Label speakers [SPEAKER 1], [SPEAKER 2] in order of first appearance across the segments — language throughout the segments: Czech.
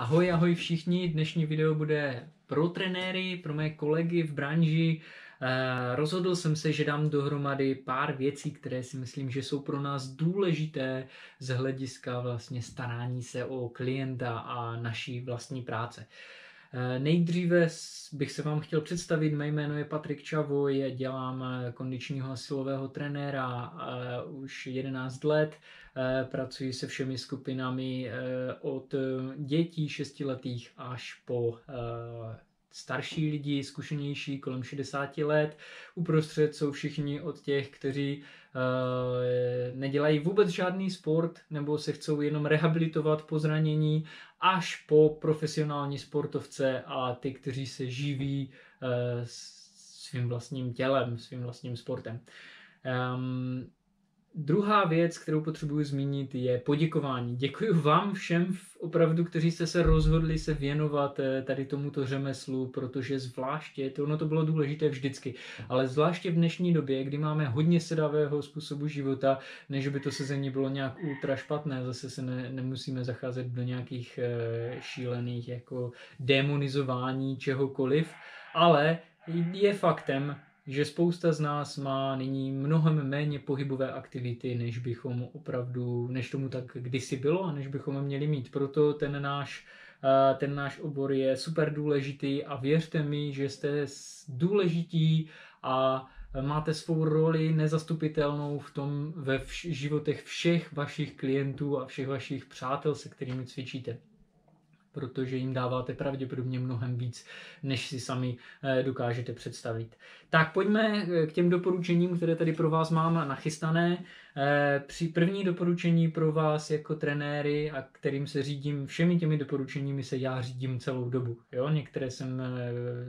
[SPEAKER 1] Ahoj, ahoj všichni, dnešní video bude pro trenéry, pro mé kolegy v branži. Eh, rozhodl jsem se, že dám dohromady pár věcí, které si myslím, že jsou pro nás důležité z hlediska vlastně starání se o klienta a naší vlastní práce. Eh, nejdříve bych se vám chtěl představit, mé jméno je Patrik Čavoj, dělám eh, kondičního a silového trenéra eh, už 11 let, pracuji se všemi skupinami od dětí 6 letých až po starší lidi, zkušenější, kolem 60 let. Uprostřed jsou všichni od těch, kteří nedělají vůbec žádný sport nebo se chcou jenom rehabilitovat po zranění, až po profesionální sportovce a ty, kteří se živí uh, svým vlastním tělem, svým vlastním sportem. Druhá věc, kterou potřebuji zmínit, je poděkování. Děkuji vám všem opravdu, kteří jste se rozhodli se věnovat eh, tady tomuto řemeslu, protože zvláště, to ono to bylo důležité vždycky, ale zvláště v dnešní době, kdy máme hodně sedavého způsobu života, než by to sezení bylo nějak ultra špatné, zase se ne, nemusíme zacházet do nějakých e, šílených jako demonizování čehokoliv, ale je faktem, že spousta z nás má nyní mnohem méně pohybové aktivity, než bychom opravdu, než tomu tak kdysi bylo a než bychom měli mít. Proto ten náš, eh, ten náš obor je super důležitý a věřte mi, že jste důležití a máte svou roli nezastupitelnou v tom ve vš- životech všech vašich klientů a všech vašich přátel, se kterými cvičíte protože jim dáváte pravděpodobně mnohem víc, než si sami eh, dokážete představit. Tak pojďme eh, k těm doporučením, které tady pro vás mám nachystané. Eh, při první doporučení pro vás jako trenéry, a kterým se řídím, všemi těmi doporučeními se já řídím celou dobu. Jo? Některé jsem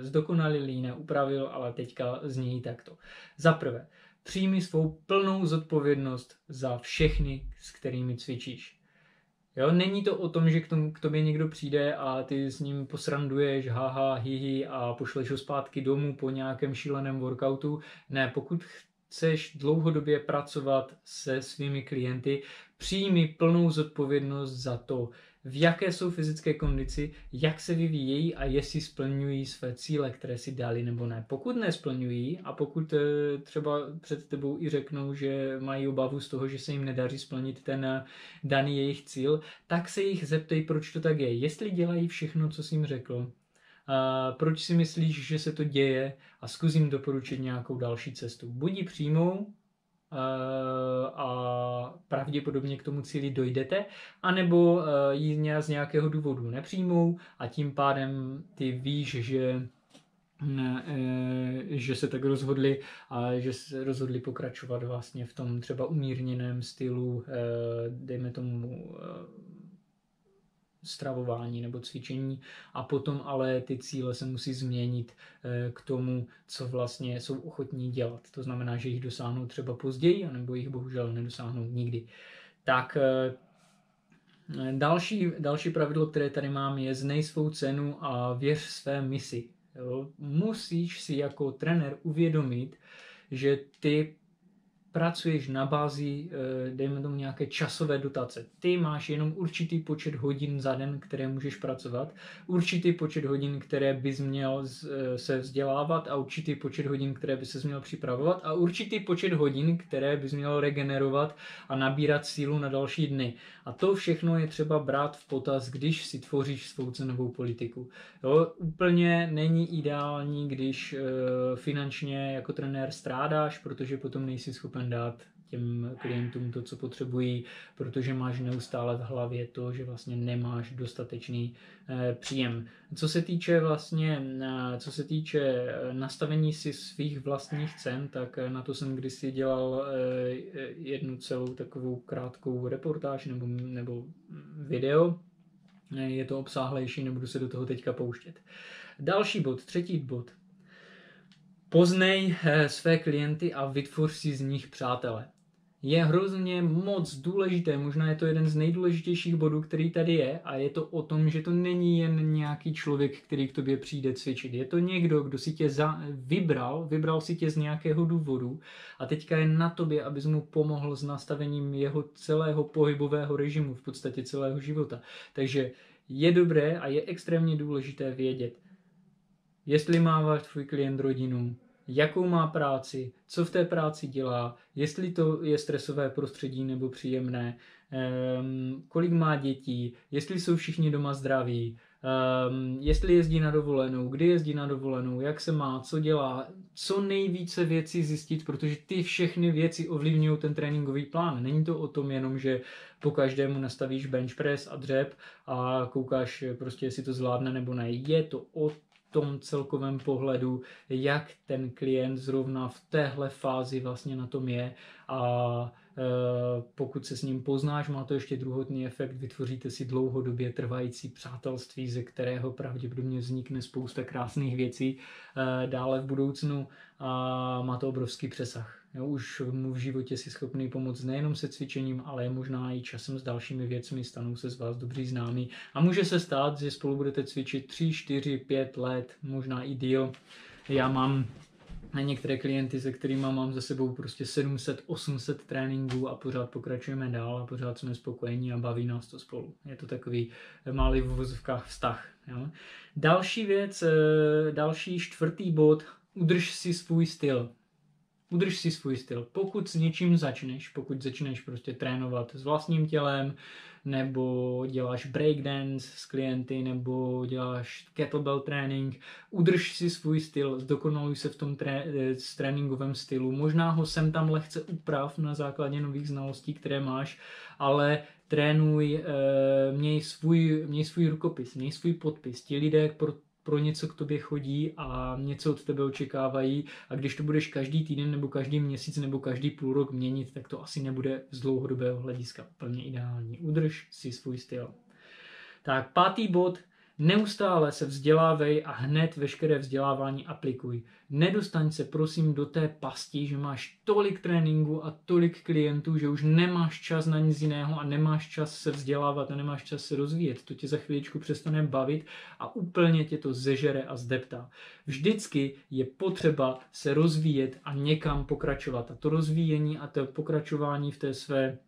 [SPEAKER 1] zdokonalil, jiné upravil, ale teďka znějí takto. Za prvé, přijmi svou plnou zodpovědnost za všechny, s kterými cvičíš. Jo, není to o tom, že k, tomu, k tobě někdo přijde a ty s ním posranduješ, haha, hihi a pošleš ho zpátky domů po nějakém šíleném workoutu. Ne, pokud chceš dlouhodobě pracovat se svými klienty, přijmi plnou zodpovědnost za to, v jaké jsou fyzické kondici, jak se vyvíjejí a jestli splňují své cíle, které si dali nebo ne. Pokud nesplňují a pokud eh, třeba před tebou i řeknou, že mají obavu z toho, že se jim nedaří splnit ten eh, daný jejich cíl, tak se jich zeptej, proč to tak je. Jestli dělají všechno, co jsi jim řekl, a proč si myslíš, že se to děje a zkusím doporučit nějakou další cestu. Buď ji přijmou a pravděpodobně k tomu cíli dojdete, anebo eh, ji z nějakého důvodu nepřijmou a tím pádem ty víš, že eh, že se tak rozhodli a že se rozhodli pokračovat vlastně v tom třeba umírněném stylu, dejme tomu stravování nebo cvičení a potom ale ty cíle se musí změnit eh, k tomu, co vlastně jsou ochotní dělat. To znamená, že jich dosáhnou třeba později, anebo jich bohužel nedosáhnou nikdy. Tak eh, další, další pravidlo, které tady mám, je znej svou cenu a věř své misi. Jo? Musíš si jako trenér uvědomit, že ty pracuješ na bázi, eh, dejme tomu nějaké časové dotace. Ty máš jenom určitý počet hodin za den, které můžeš pracovat, určitý počet hodin, které bys měl eh, se vzdělávat a určitý počet hodin, které bys se měl připravovat a určitý počet hodin, které bys měl regenerovat a nabírat sílu na další dny. A to všechno je třeba brát v potaz, když si tvoříš svou cenovou politiku. Jo, úplně není ideální, když e, finančně jako trenér strádáš, protože potom nejsi schopen schopen dát těm klientům to, co potřebují, protože máš neustále v hlavě to, že vlastně nemáš dostatečný eh, příjem. Co se týče vlastně, eh, co se týče eh, nastavení si svých vlastních cen, tak na to jsem kdysi dělal jednu celou takovou krátkou reportáž nebo, nebo video. Je to obsáhlejší, nebudu se do toho teďka pouštět. Další bod, třetí bod, Poznej eh, své klienty a vytvoř si z nich přátele. Je hrozně moc důležité, možná je to jeden z nejdůležitějších bodů, který tady je a je to o tom, že to není jen nějaký člověk, který k tobě přijde cvičit. Je to někdo, kdo si tě za, vybral, vybral si tě z nějakého důvodu a teďka je na tobě, abys mu pomohl s nastavením jeho celého pohybového režimu, v podstatě celého života. Takže je dobré a je extrémně důležité vědět, jestli má tvůj klient rodinu, jakou má práci, co v té práci dělá, jestli to je stresové prostředí nebo příjemné, um, kolik má dětí, jestli jsou všichni doma zdraví, um, jestli jezdí na dovolenou, kdy jezdí na dovolenou, jak se má, co dělá, co nejvíce věcí zjistit, protože ty všechny věci ovlivňují ten tréninkový plán. Není to o tom jenom, že po každému nastavíš bench press a dřep a koukáš prostě, jestli to zvládne nebo ne. Je to o tom celkovém pohledu, jak ten klient zrovna v téhle fázi vlastně na tom je a e, pokud se s ním poznáš, má to ještě druhotný efekt, vytvoříte si dlouhodobě trvající přátelství, ze kterého pravděpodobně vznikne spousta krásných věcí e, dále v budoucnu a má to obrovský přesah. Jo, už mu v životě si schopný pomoct nejenom se cvičením, ale možná i časem s dalšími věcmi, stanou se z vás dobří známí. A může se stát, že spolu budete cvičit 3, 4, 5 let, možná i díl. Já mám některé klienty, se kterými mám za sebou prostě 700, 800 tréninků a pořád pokračujeme dál a pořád jsme spokojení a baví nás to spolu. Je to takový malý v vozovkách vztah. Jo? Další věc, eh, další čtvrtý bod, udrž si svůj styl udrž si svůj styl. Pokud s něčím začneš, pokud začneš prostě trénovat s vlastním tělem, nebo děláš breakdance s klienty, nebo děláš kettlebell trénink, udrž si svůj styl, zdokonaluj se v tom tré, eh, tréninkovém stylu, možná ho sem tam lehce uprav na základě nových znalostí, které máš, ale trénuj, eh, měj svůj, měj svůj rukopis, měj svůj podpis. Ti lidé, pro pro něco k tobě chodí a něco od tebe očekávají a když to budeš každý týden nebo každý měsíc nebo každý půl rok měnit, tak to asi nebude z dlouhodobého hlediska úplně ideální. Udrž si svůj styl. Tak pátý bod, Neustále se vzdělávej a hned veškeré vzdělávání aplikuj. Nedostaň se prosím do té pasti, že máš tolik tréninku a tolik klientů, že už nemáš čas na nic jiného a nemáš čas se vzdělávat a nemáš čas se rozvíjet. To tě za chvíličku přestane bavit a úplně tě to zežere a zdeptá. Vždycky je potřeba se rozvíjet a někam pokračovat. A to rozvíjení a to pokračování v té své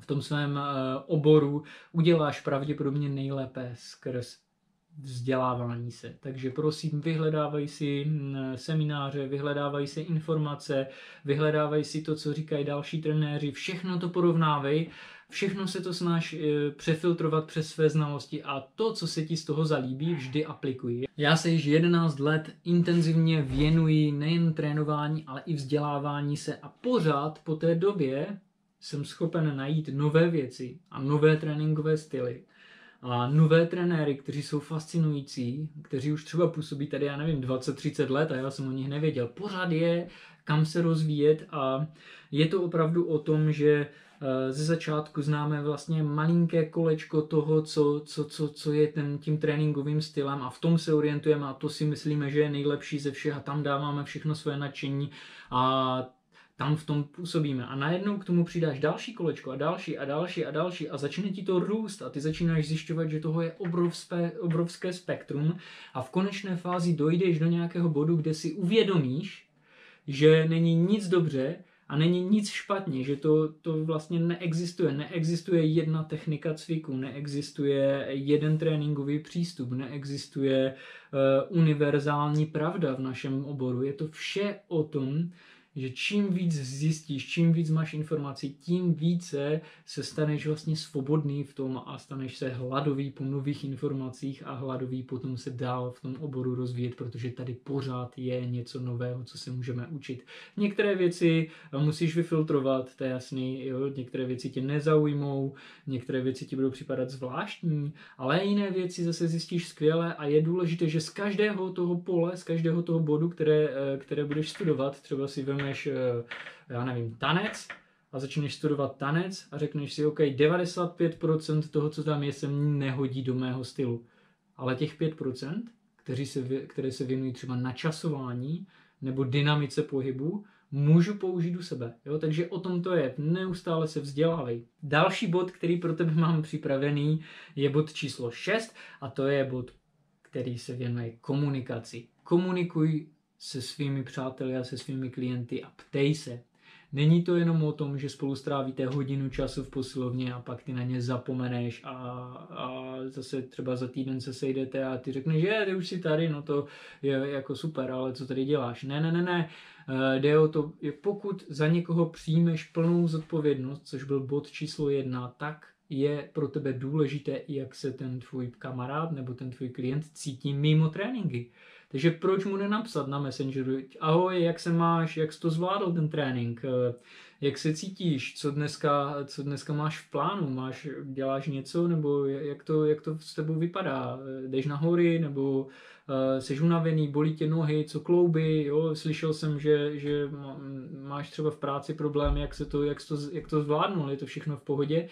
[SPEAKER 1] v tom svém eh, oboru uděláš pravděpodobně nejlépe skrz vzdělávání se. Takže prosím, vyhledávají si mm, semináře, vyhledávají si informace, vyhledávají si to, co říkají další trenéři, všechno to porovnávej, všechno se to snaž eh, přefiltrovat přes své znalosti a to, co se ti z toho zalíbí, vždy aplikuji. Já se již 11 let intenzivně věnuji nejen trénování, ale i vzdělávání se a pořád po té době jsem schopen najít nové věci a nové tréninkové styly a nové trenéry, kteří jsou fascinující, kteří už třeba působí tady, já nevím, 20-30 let a já jsem o nich nevěděl. Pořád je kam se rozvíjet a je to opravdu o tom, že eh, ze začátku známe vlastně malinké kolečko toho, co, co, co, co je ten, tím tréninkovým stylem a v tom se orientujeme a to si myslíme, že je nejlepší ze všech a tam dáváme všechno své nadšení a tam v tom působíme. A najednou k tomu přidáš další kolečko a další a další a další a začne ti to růst a ty začínáš zjišťovat, že toho je obrovské, obrovské spektrum a v konečné fázi dojdeš do nějakého bodu, kde si uvědomíš, že není nic dobře a není nic špatně, že to, to vlastně neexistuje. Neexistuje jedna technika cviku, neexistuje jeden tréninkový přístup, neexistuje uh, univerzální pravda v našem oboru. Je to vše o tom, že čím víc zjistíš, čím víc máš informací, tím více se staneš vlastně svobodný v tom a staneš se hladový po nových informacích a hladový potom se dál v tom oboru rozvíjet, protože tady pořád je něco nového, co se můžeme učit. Některé věci musíš vyfiltrovat, to je jasný, jo? některé věci tě nezaujmou, některé věci ti budou připadat zvláštní, ale jiné věci zase zjistíš skvěle a je důležité, že z každého toho pole, z každého toho bodu, které, eh, které budeš studovat, třeba si vem vezmeš, eh, já nevím, tanec a začneš studovat tanec a řekneš si, OK, 95% toho, co tam je, se mi nehodí do mého stylu. Ale těch 5%, kteří se, které se věnují třeba načasování nebo dynamice pohybu, můžu použít u sebe. Jo? Takže o tom to je. Neustále se vzdělávej. Další bod, který pro tebe mám připravený, je bod číslo 6 a to je bod, který se věnuje komunikaci. Komunikuj se svými přáteli a se svými klienty a ptej se. Není to jenom o tom, že spolu strávíte hodinu času v posilovně a pak ty na ně zapomeneš a, a zase třeba za týden se sejdete a ty řekneš, že ty už si tady, no to je jako super, ale co tady děláš? Ne, ne, ne, ne. Eh, jde o to, pokud za někoho přijmeš plnou zodpovědnost, což byl bod číslo jedna, tak je pro tebe důležité, jak se ten tvůj kamarád nebo ten tvůj klient cítí mimo tréninky. Takže proč mu nenapsat na Messengeru, ahoj, jak se máš, jak jsi to zvládl ten trénink, eh, jak se cítíš, co dneska, co dneska máš v plánu, máš, děláš něco, nebo jak to, jak to s tebou vypadá, eh, jdeš na hory, nebo uh, jsi unavený, bolí tě nohy, co klouby, jo, slyšel jsem, že, že máš třeba v práci problém, jak, se to, jak, to, jak to zvládnul, je to všechno v pohodě,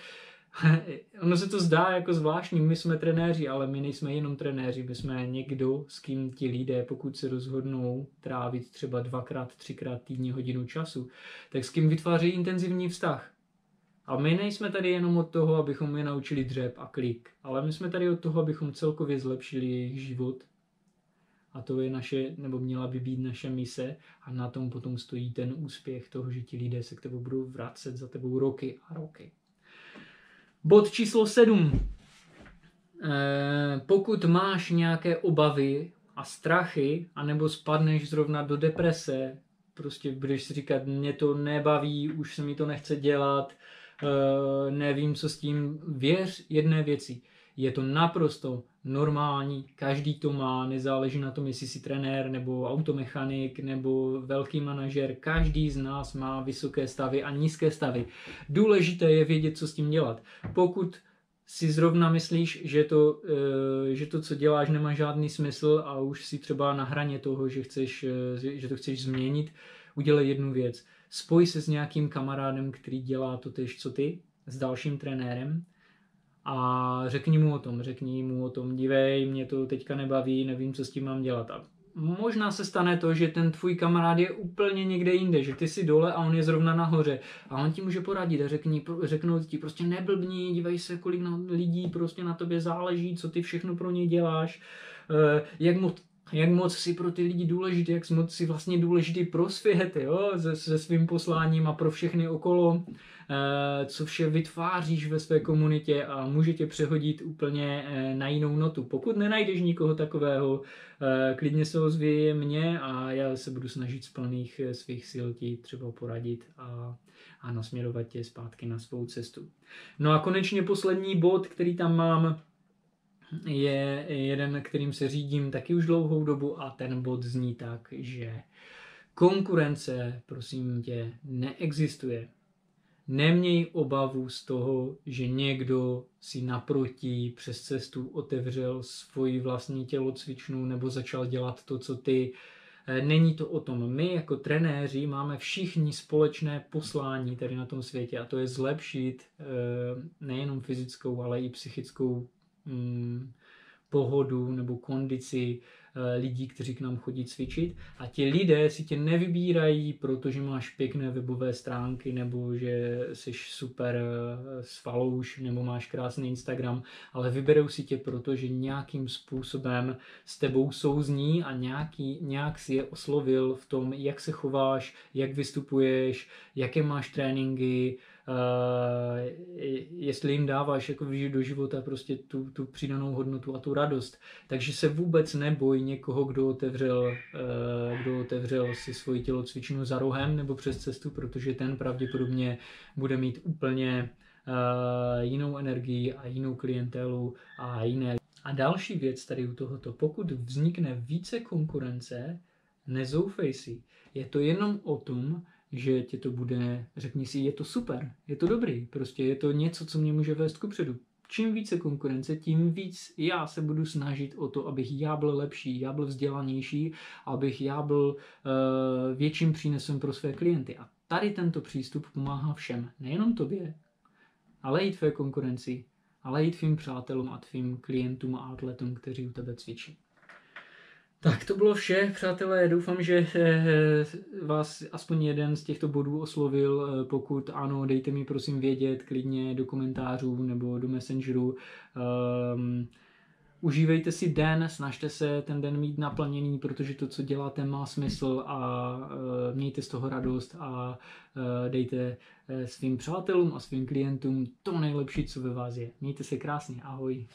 [SPEAKER 1] ono se to zdá jako zvláštní, my jsme trenéři, ale my nejsme jenom trenéři, my jsme někdo, s kým ti lidé, pokud se rozhodnou trávit třeba dvakrát, třikrát týdně hodinu času, tak s kým vytváří intenzivní vztah. A my nejsme tady jenom od toho, abychom je naučili dřep a klik, ale my jsme tady od toho, abychom celkově zlepšili jejich život. A to je naše, nebo měla by být naše mise a na tom potom stojí ten úspěch toho, že ti lidé se k tebou budou vracet za tebou roky a roky. Bod číslo 7. Eh, pokud máš nějaké obavy a strachy, anebo spadneš zrovna do deprese, prostě budeš si říkat, mě to nebaví, už se mi to nechce dělat, eh, nevím, co s tím, věř jedné věci. Je to naprosto normální, každý to má, nezáleží na tom, jestli jsi trenér nebo automechanik nebo velký manažer, každý z nás má vysoké stavy a nízké stavy. Důležité je vědět, co s tím dělat. Pokud si zrovna myslíš, že to, eh, že to, co děláš, nemá žádný smysl a už si třeba na hraně toho, že, chceš, eh, že to chceš změnit, udělej jednu věc. Spoj se s nějakým kamarádem, který dělá to tež, co ty, s dalším trenérem a řekni mu o tom, řekni mu o tom, dívej, mě to teďka nebaví, nevím, co s tím mám dělat. A možná se stane to, že ten tvůj kamarád je úplně někde jinde, že ty jsi dole a on je zrovna nahoře a on ti může poradit a řekni, řeknout ti prostě neblbni, dívej se, kolik lidí prostě na tobě záleží, co ty všechno pro ně děláš, eh, jak moc jak moc si pro ty lidi důležitý, jak moc si vlastně důležitý pro svět, jo, se, se svým posláním a pro všechny okolo. Eh, co vše vytváříš ve své komunitě a může tě přehodit úplně eh, na jinou notu. Pokud nenajdeš nikoho takového, eh, klidně se ozvěje mě a já se budu snažit z plných svých sil ti třeba poradit a, a nasměrovat tě zpátky na svou cestu. No a konečně poslední bod, který tam mám, je jeden, kterým se řídím taky už dlouhou dobu a ten bod zní tak, že konkurence, prosím tě, neexistuje. Neměj obavu z toho, že někdo si naproti přes cestu otevřel svoji vlastní tělocvičnu nebo začal dělat to, co ty. Eh, není to o tom. My jako trenéři máme všichni společné poslání tady na tom světě a to je zlepšit eh, nejenom fyzickou, ale i psychickou mm, pohodu nebo kondici Eh, lidí, kteří k nám chodí cvičit. A ti lidé si tě nevybírají, protože máš pěkné webové stránky nebo že jsi super eh, svalouš nebo máš krásný Instagram, ale vyberou si tě, protože nějakým způsobem s tebou souzní a nějaký, nějak si je oslovil v tom, jak se chováš, jak vystupuješ, jaké máš tréninky, jestli jim dáváš jako do života prostě tu, tu přidanou hodnotu a tu radost. Takže se vůbec neboj někoho, kdo otevřel, uh, kdo otevřel si svoji tělocvičnu za rohem nebo přes cestu, protože ten pravděpodobně bude mít úplně uh, jinou energii a jinou klientelu a jiné. A další věc tady u tohoto, pokud vznikne více konkurence, nezoufej si. Je to jenom o tom, že tě to bude, řekni si, je to super, je to dobrý, prostě je to něco, co mě může vést kupředu. Čím více konkurence, tím víc já se budu snažit o to, abych já byl lepší, já byl vzdělanější, abych já byl uh, větším přínesem pro své klienty. A tady tento přístup pomáhá všem, nejenom tobě, ale i tvé konkurenci, ale i tvým přátelům a tvým klientům a atletům, kteří u tebe cvičí. Tak to bylo vše, přátelé. Doufám, že eh, vás aspoň jeden z těchto bodů oslovil. Eh, pokud ano, dejte mi prosím vědět klidně do komentářů nebo do Messengeru. Um, užívejte si den, snažte se ten den mít naplněný, protože to, co děláte, má smysl a uh, mějte z toho radost a uh, dejte svým přátelům a svým klientům to nejlepší, co ve vás je. Mějte se krásně, ahoj.